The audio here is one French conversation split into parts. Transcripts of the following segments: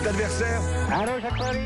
Cet adversaire,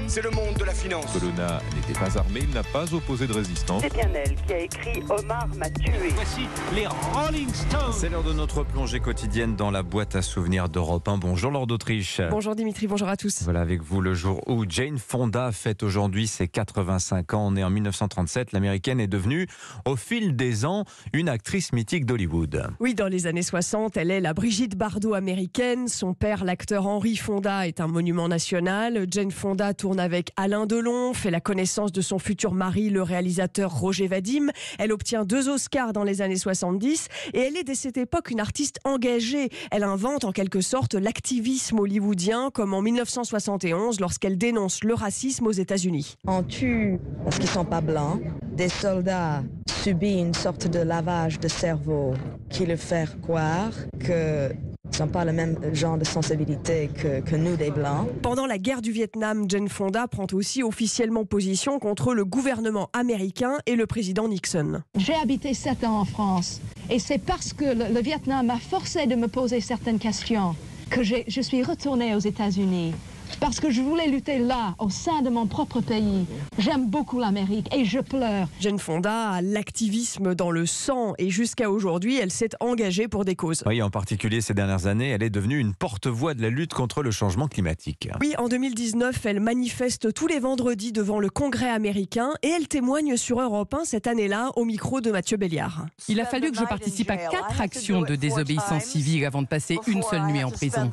c'est le monde de la finance. Colonna n'était pas armé, il n'a pas opposé de résistance. C'est bien elle qui a écrit Omar m'a tué. Voici les Rolling Stones. C'est l'heure de notre plongée quotidienne dans la boîte à souvenirs d'Europe 1. Bonjour Lord d'Autriche. Bonjour Dimitri, bonjour à tous. Voilà avec vous le jour où Jane Fonda fête aujourd'hui ses 85 ans. Née en 1937, l'américaine est devenue, au fil des ans, une actrice mythique d'Hollywood. Oui, dans les années 60, elle est la Brigitte Bardot américaine. Son père, l'acteur Henry Fonda, est un monument national. Jane Fonda tourne avec Alain Delon, fait la connaissance de son futur mari, le réalisateur Roger Vadim. Elle obtient deux Oscars dans les années 70 et elle est dès cette époque une artiste engagée. Elle invente en quelque sorte l'activisme hollywoodien, comme en 1971 lorsqu'elle dénonce le racisme aux États-Unis. On tue, parce qu'ils sont pas blancs, des soldats subissent une sorte de lavage de cerveau qui leur fait croire que ne sont pas le même genre de sensibilité que, que nous des blancs. Pendant la guerre du Vietnam, Jane Fonda prend aussi officiellement position contre le gouvernement américain et le président Nixon. J'ai habité sept ans en France et c'est parce que le, le Vietnam m'a forcé de me poser certaines questions que je suis retournée aux États-Unis. Parce que je voulais lutter là, au sein de mon propre pays. J'aime beaucoup l'Amérique et je pleure. Jane Fonda a l'activisme dans le sang et jusqu'à aujourd'hui, elle s'est engagée pour des causes. Oui, en particulier ces dernières années, elle est devenue une porte-voix de la lutte contre le changement climatique. Oui, en 2019, elle manifeste tous les vendredis devant le Congrès américain et elle témoigne sur Europe 1 cette année-là au micro de Mathieu Béliard. Il a fallu que je participe à quatre actions de désobéissance civile avant de passer une seule nuit en prison.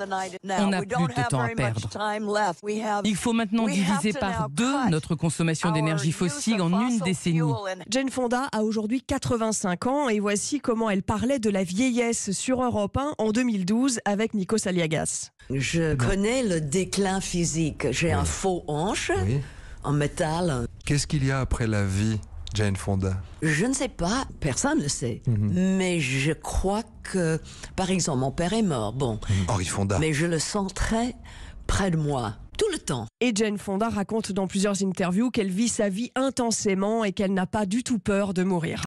On n'a plus de temps à perdre. Il faut maintenant diviser par deux notre consommation d'énergie fossile en une décennie. Jane Fonda a aujourd'hui 85 ans et voici comment elle parlait de la vieillesse sur Europe 1 en 2012 avec Nico Saliagas. Je connais le déclin physique. J'ai un faux hanche en métal. Qu'est-ce qu'il y a après la vie, Jane Fonda? Je ne sais pas, personne ne le sait. Mais je crois que, par exemple, mon père est mort. Bon, Henri Fonda. mais je le sens très près de moi, tout le temps. Et Jane Fonda raconte dans plusieurs interviews qu'elle vit sa vie intensément et qu'elle n'a pas du tout peur de mourir.